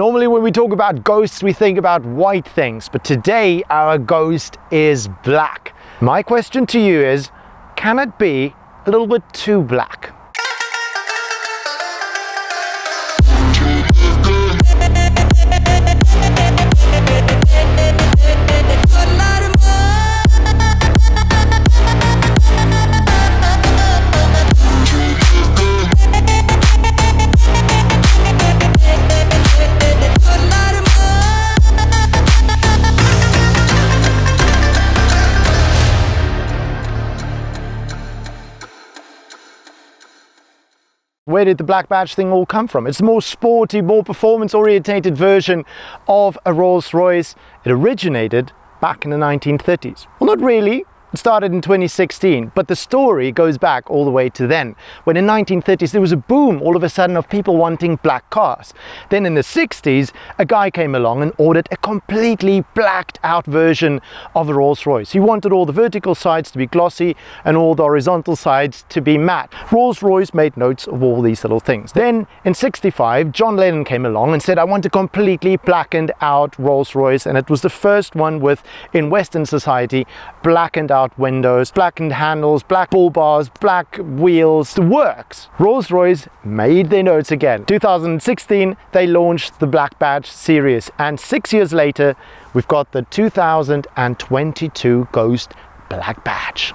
Normally when we talk about ghosts, we think about white things, but today our ghost is black. My question to you is, can it be a little bit too black? Where did the black badge thing all come from? It's a more sporty, more performance orientated version of a Rolls Royce. It originated back in the 1930s. Well, not really. It started in 2016, but the story goes back all the way to then, when in 1930s there was a boom all of a sudden of people wanting black cars. Then in the 60s, a guy came along and ordered a completely blacked out version of a Rolls-Royce. He wanted all the vertical sides to be glossy and all the horizontal sides to be matte. Rolls-Royce made notes of all these little things. Then in 65, John Lennon came along and said, I want a completely blackened out Rolls-Royce, and it was the first one with, in Western society, blackened out out windows, blackened handles, black bull bars, black wheels, the works. Rolls-Royce made their notes again. 2016, they launched the Black Badge series and six years later, we've got the 2022 Ghost Black Badge.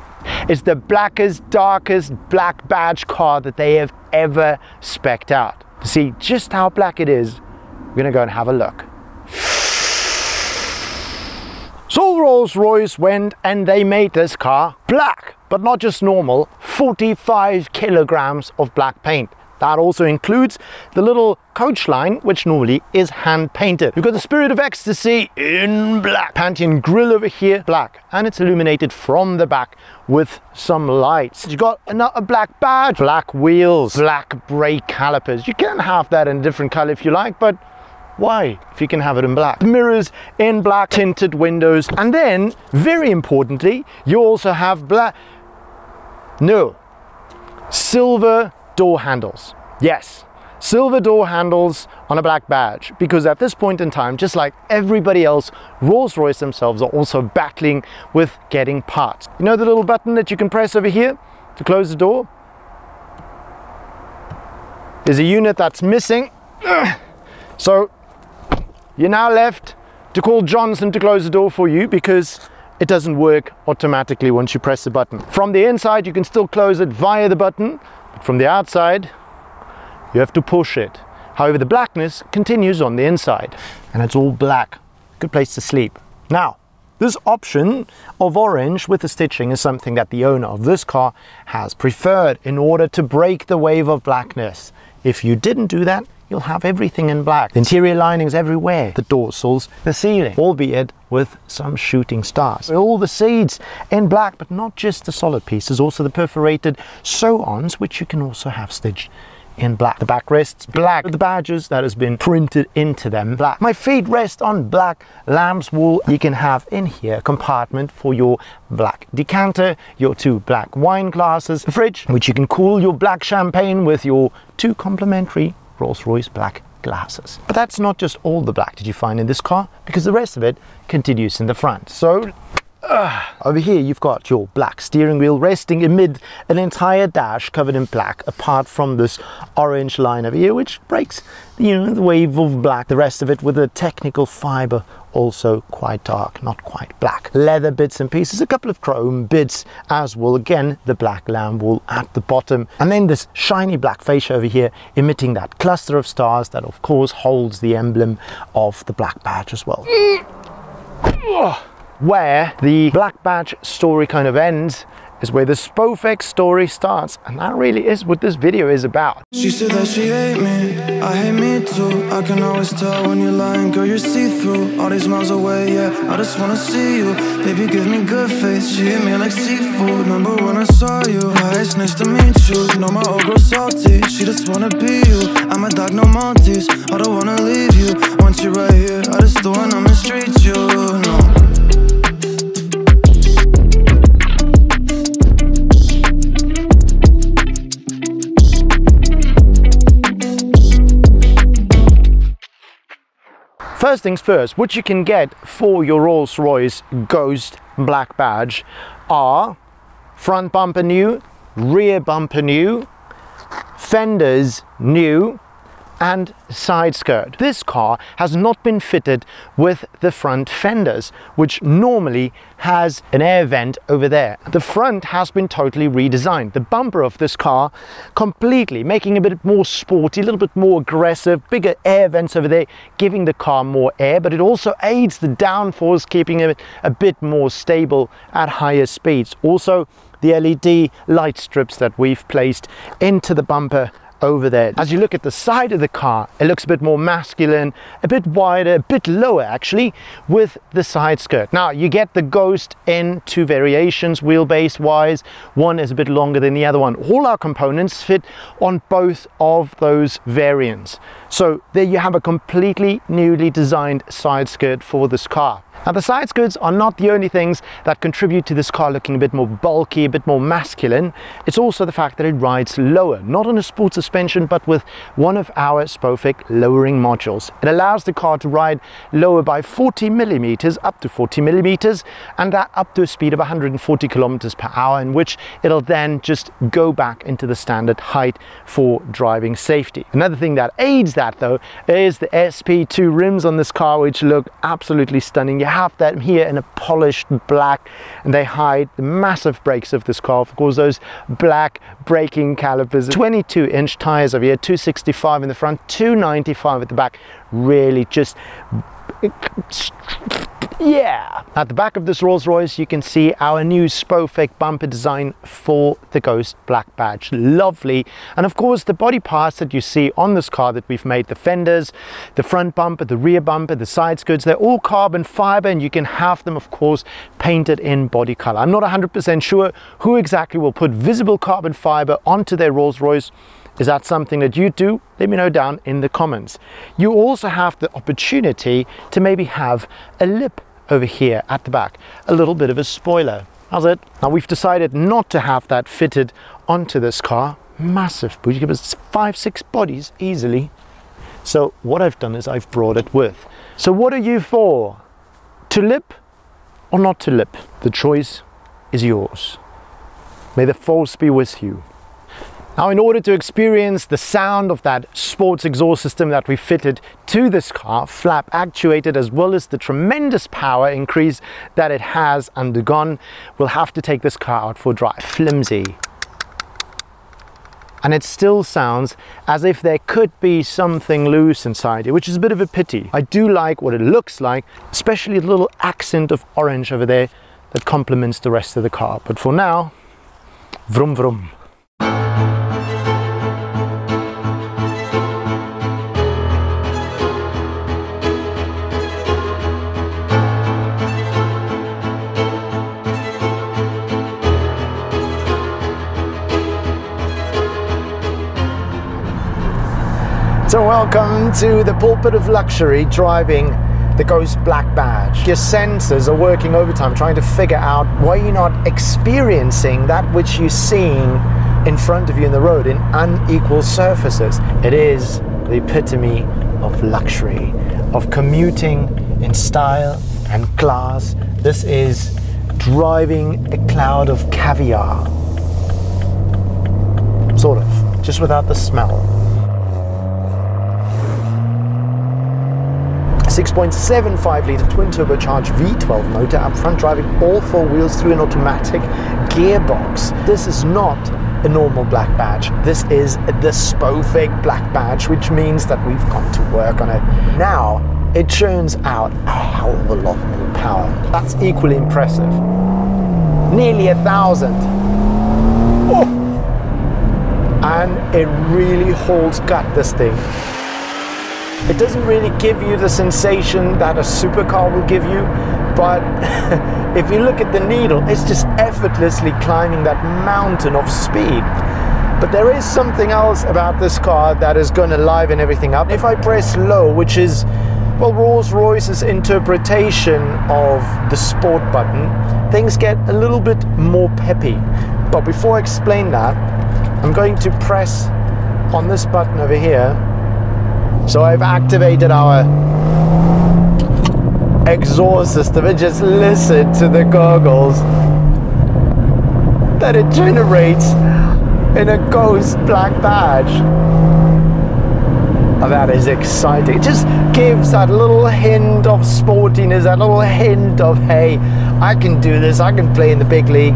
It's the blackest, darkest black badge car that they have ever specced out. To see just how black it is, we're gonna go and have a look. So Rolls-Royce went and they made this car black, but not just normal, 45 kilograms of black paint. That also includes the little coach line, which normally is hand painted. You've got the Spirit of Ecstasy in black. Pantheon grill over here, black. And it's illuminated from the back with some lights. You've got a black badge, black wheels, black brake calipers. You can have that in a different color if you like, but why? If you can have it in black. Mirrors in black, tinted windows. And then, very importantly, you also have black, no, silver door handles. Yes, silver door handles on a black badge because at this point in time just like everybody else Rolls-Royce themselves are also battling with getting parts you know the little button that you can press over here to close the door there's a unit that's missing so you're now left to call Johnson to close the door for you because it doesn't work automatically once you press the button. From the inside, you can still close it via the button, but from the outside, you have to push it. However, the blackness continues on the inside and it's all black. Good place to sleep. Now, this option of orange with the stitching is something that the owner of this car has preferred in order to break the wave of blackness. If you didn't do that, you'll have everything in black. The interior linings everywhere, the dorsals, the ceiling, albeit with some shooting stars. All the seats in black, but not just the solid pieces, also the perforated sew-ons, which you can also have stitched in black. The backrests black. The badges that has been printed into them black. My feet rest on black lamb's wool. You can have in here a compartment for your black decanter, your two black wine glasses, a fridge which you can cool your black champagne with your two complimentary Rolls-Royce black glasses. But that's not just all the black that you find in this car, because the rest of it continues in the front. So over here you've got your black steering wheel resting amid an entire dash covered in black apart from this orange line over here which breaks you know the wave of black the rest of it with a technical fiber also quite dark, not quite black. Leather bits and pieces, a couple of chrome bits as well. Again, the black lamb wool at the bottom. And then this shiny black fascia over here, emitting that cluster of stars that of course holds the emblem of the black badge as well. Mm. Where the black badge story kind of ends is where the Spofec story starts. And that really is what this video is about. She said that she hate me, I hate me too. I can always tell when you're lying, girl, you're see-through. All these miles away, yeah, I just wanna see you. Baby, give me good face, she hit me like seafood. Remember when I saw you, hi, it's nice to meet you. Know my old girl salty, she just wanna be you. I'm a dog, no Monty's, I don't wanna leave you. Once you're right here, I just don't wanna mistreat you, no. First things first, what you can get for your Rolls-Royce Ghost Black Badge are front bumper new, rear bumper new, fenders new, and side skirt. This car has not been fitted with the front fenders, which normally has an air vent over there. The front has been totally redesigned. The bumper of this car completely making a bit more sporty, a little bit more aggressive, bigger air vents over there, giving the car more air, but it also aids the downforce, keeping it a bit more stable at higher speeds. Also, the LED light strips that we've placed into the bumper over there. As you look at the side of the car, it looks a bit more masculine, a bit wider, a bit lower actually, with the side skirt. Now, you get the Ghost in two variations, wheelbase wise. One is a bit longer than the other one. All our components fit on both of those variants. So there you have a completely newly designed side skirt for this car. Now the side skirts are not the only things that contribute to this car looking a bit more bulky, a bit more masculine. It's also the fact that it rides lower, not on a sport suspension, but with one of our Spofec lowering modules. It allows the car to ride lower by 40 millimeters, up to 40 millimeters, and that up to a speed of 140 kilometers per hour, in which it'll then just go back into the standard height for driving safety. Another thing that aids that though is the SP2 rims on this car, which look absolutely stunning. You have them here in a polished black and they hide the massive brakes of this car. Of course, those black braking calipers, 22 inch tires over here, 265 in the front, 295 at the back, really just yeah! At the back of this Rolls Royce you can see our new Spofec bumper design for the Ghost Black Badge. Lovely. And of course the body parts that you see on this car that we've made, the fenders, the front bumper, the rear bumper, the side skirts, they're all carbon fiber and you can have them of course painted in body color. I'm not 100% sure who exactly will put visible carbon fiber onto their Rolls Royce is that something that you do? Let me know down in the comments. You also have the opportunity to maybe have a lip over here at the back, a little bit of a spoiler. How's it? Now we've decided not to have that fitted onto this car. Massive boot, you give us five, six bodies easily. So what I've done is I've brought it with. So what are you for? To lip or not to lip? The choice is yours. May the force be with you. Now in order to experience the sound of that sports exhaust system that we fitted to this car, flap actuated as well as the tremendous power increase that it has undergone, we'll have to take this car out for a drive. Flimsy. And it still sounds as if there could be something loose inside it, which is a bit of a pity. I do like what it looks like, especially the little accent of orange over there that complements the rest of the car. But for now, vroom vroom. So welcome to the pulpit of luxury driving the Ghost Black Badge. Your sensors are working overtime trying to figure out why you're not experiencing that which you're seeing in front of you in the road in unequal surfaces. It is the epitome of luxury, of commuting in style and class. This is driving a cloud of caviar. Sort of, just without the smell. 6.75 litre twin turbocharged V12 motor up front driving all four wheels through an automatic gearbox. This is not a normal black badge. This is the Spofec black badge, which means that we've gone to work on it. Now, it churns out a hell of a lot more power. That's equally impressive. Nearly a thousand. Oh! And it really holds gut, this thing. It doesn't really give you the sensation that a supercar will give you, but if you look at the needle, it's just effortlessly climbing that mountain of speed. But there is something else about this car that is going to liven everything up. If I press low, which is, well, Rolls-Royce's interpretation of the sport button, things get a little bit more peppy. But before I explain that, I'm going to press on this button over here so I've activated our exhaust system and just listen to the gurgles that it generates in a ghost black badge. That is exciting. It just gives that little hint of sportiness, that little hint of, hey, I can do this, I can play in the big league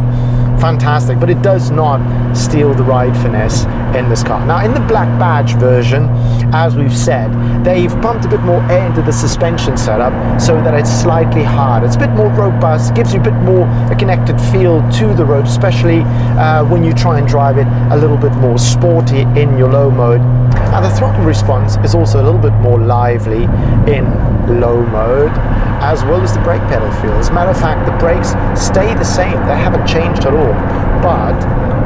fantastic, but it does not steal the ride finesse in this car. Now, in the Black Badge version, as we've said, they've pumped a bit more air into the suspension setup so that it's slightly hard. It's a bit more robust, gives you a bit more a connected feel to the road, especially uh, when you try and drive it a little bit more sporty in your low mode. And the throttle response is also a little bit more lively in low mode as well as the brake pedal feel. As a matter of fact, the brakes stay the same. They haven't changed at all. But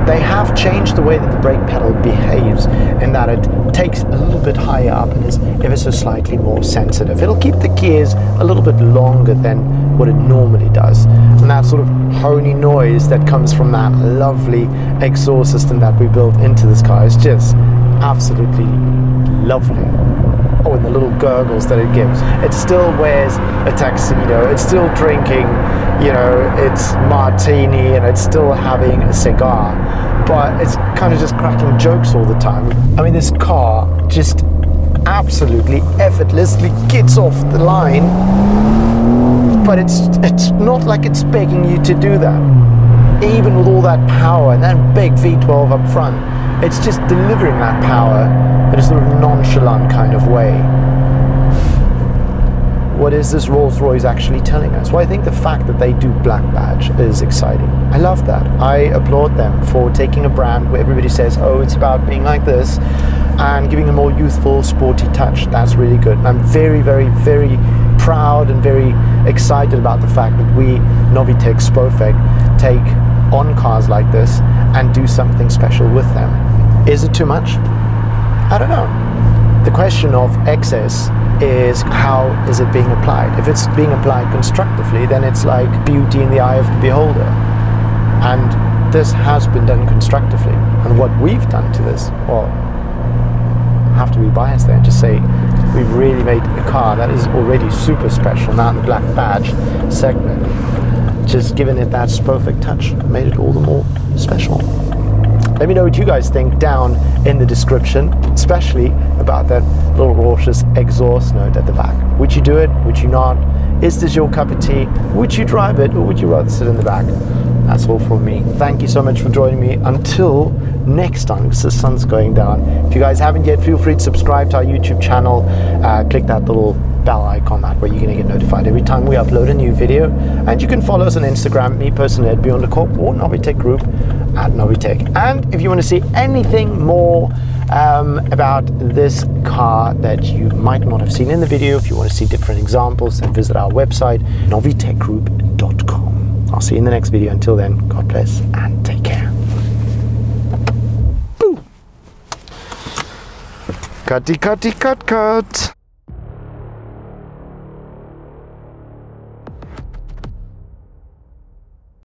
they have changed the way that the brake pedal behaves in that it takes a little bit higher up and is ever so slightly more sensitive. It'll keep the gears a little bit longer than what it normally does. And that sort of honey noise that comes from that lovely exhaust system that we built into this car is just absolutely lovely oh, and the little gurgles that it gives. It still wears a tuxedo. It's still drinking, you know, it's martini and it's still having a cigar. But it's kind of just cracking jokes all the time. I mean, this car just absolutely effortlessly gets off the line. But it's it's not like it's begging you to do that. Even with all that power and that big V12 up front, it's just delivering that power in a sort of nonchalant kind of way. What is this Rolls Royce actually telling us? Well, I think the fact that they do Black Badge is exciting. I love that. I applaud them for taking a brand where everybody says, oh, it's about being like this, and giving a more youthful, sporty touch. That's really good. And I'm very, very, very proud and very excited about the fact that we, Novitec Spofec, take on cars like this and do something special with them. Is it too much? I don't know. The question of excess is how is it being applied? If it's being applied constructively, then it's like beauty in the eye of the beholder. And this has been done constructively. And what we've done to this, well, have to be biased there and just say we've really made a car that is already super special now in the black badge segment. Just giving it that perfect touch made it all the more special. Let me know what you guys think down in the description, especially about that little raucous exhaust note at the back. Would you do it? Would you not? Is this your cup of tea? Would you drive it or would you rather sit in the back? That's all from me. Thank you so much for joining me. Until next time, because the sun's going down. If you guys haven't yet, feel free to subscribe to our YouTube channel. Uh, click that little bell icon that way you're going to get notified every time we upload a new video. And you can follow us on Instagram, me personally at bijondekock or Novitec Group at Novitec. And if you want to see anything more um, about this car that you might not have seen in the video, if you want to see different examples, then visit our website, novitecgroup.com. I'll see you in the next video. Until then, God bless and take care. Cutty, cutty, cut, cut.